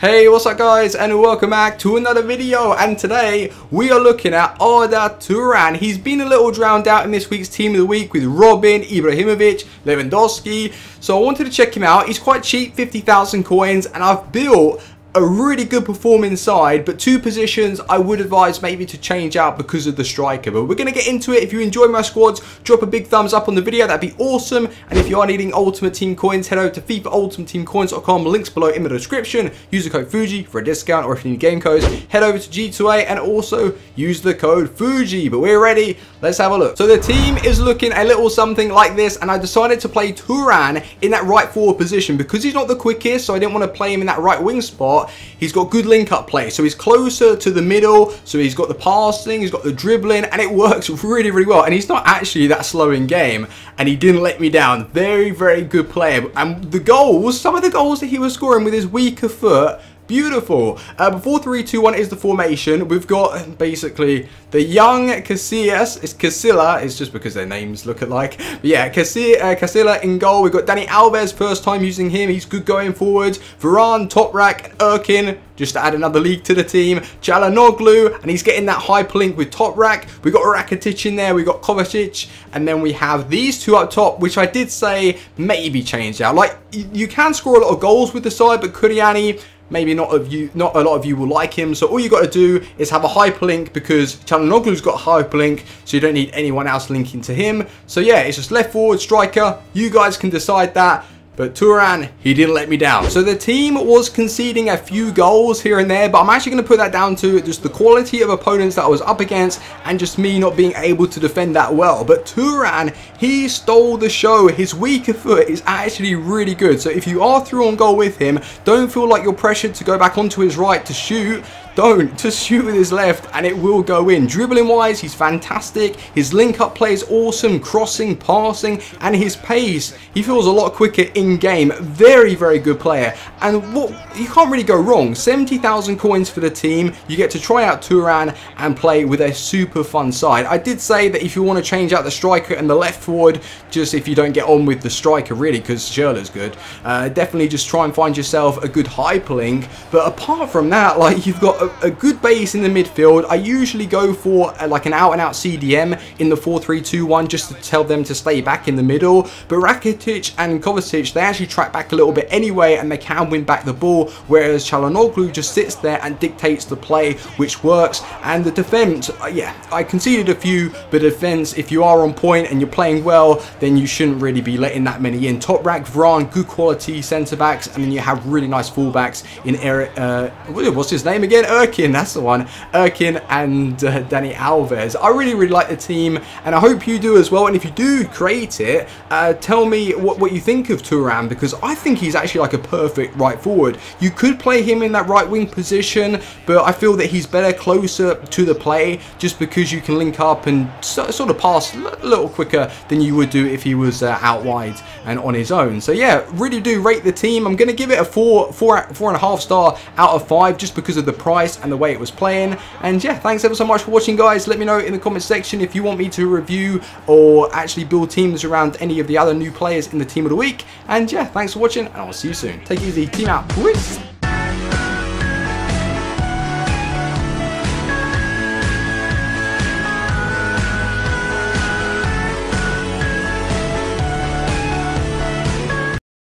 Hey what's up guys and welcome back to another video and today we are looking at Arda Turan. He's been a little drowned out in this week's team of the week with Robben, Ibrahimovic, Lewandowski so I wanted to check him out. He's quite cheap 50,000 coins and I've built a really good performing side, but two positions I would advise maybe to change out because of the striker. But we're going to get into it. If you enjoy my squads, drop a big thumbs up on the video. That'd be awesome. And if you are needing Ultimate Team coins, head over to FIFAUltimateTeamCoins.com. Links below in the description. Use the code Fuji for a discount, or if you need game codes, head over to G2A and also use the code Fuji. But we're ready. Let's have a look. So the team is looking a little something like this, and I decided to play Turan in that right forward position because he's not the quickest, so I didn't want to play him in that right wing spot He's got good link-up play, so he's closer to the middle, so he's got the passing, he's got the dribbling, and it works really, really well. And he's not actually that slow in game, and he didn't let me down. Very, very good player. And the goals, some of the goals that he was scoring with his weaker foot, Beautiful. Uh, before 3, 2, 1 is the formation. We've got basically the young Casillas. It's Casilla. It's just because their names look alike. But yeah, Casilla, uh, Casilla in goal. We've got Dani Alves, first time using him. He's good going forward. Varane, Toprak, Erkin. Just to add another league to the team. Calhanoglu, and he's getting that hyperlink with Toprak. We've got Rakitic in there. We've got Kovacic. And then we have these two up top, which I did say maybe change out. Like, you can score a lot of goals with the side, but Kuriani maybe not of you not a lot of you will like him. So all you got to do is have a hyperlink because Calhanoglu's got a hyperlink so you don't need anyone else linking to him. So yeah it's just left forward striker. You guys can decide that but Turan, he didn't let me down. So the team was conceding a few goals here and there, but I'm actually going to put that down to just the quality of opponents that I was up against and just me not being able to defend that well. But Turan, he stole the show. His weaker foot is actually really good. So if you are through on goal with him, don't feel like you're pressured to go back onto his right to shoot don't. Just shoot with his left and it will go in. Dribbling wise, he's fantastic. His link up play is awesome. Crossing, passing, and his pace. He feels a lot quicker in game. Very, very good player. And what you can't really go wrong. 70,000 coins for the team. You get to try out Turan and play with a super fun side. I did say that if you want to change out the striker and the left forward, just if you don't get on with the striker really, because Schürrle's good, uh, definitely just try and find yourself a good hyperlink. But apart from that, like you've got a a, good base in the midfield. I usually go for uh, like an out-and-out -out CDM in the 4-3-2-1 just to tell them to stay back in the middle. But Rakitic and Kovacic, they actually track back a little bit anyway and they can win back the ball, whereas Calhanoglu just sits there and dictates the play, which works. And the defence, uh, yeah, I conceded a few, but defence, if you are on point and you're playing well, then you shouldn't really be letting that many in. Toprak, Varane, good quality centre-backs, and then you have really nice full-backs in Eric, uh, what's his name again? Erkin, that's the one. Erkin and uh, Dani Alves. I really, really like the team, and I hope you do as well. And if you do create it, uh, tell me what, what you think of Turan, because I think he's actually like a perfect right forward. You could play him in that right wing position, but I feel that he's better closer to the play, just because you can link up and so, sort of pass a little quicker than you would do if he was uh, out wide and on his own. So yeah, really do rate the team. I'm going to give it a four, four, four and a half star out of five, just because of the price price and the way it was playing. And yeah, thanks ever so much for watching, guys. Let me know in the comment section if you want me to review or actually build teams around any of the other new players in the team of the week. And yeah, thanks for watching, and I'll see you soon. Take it easy. Team out. Peace.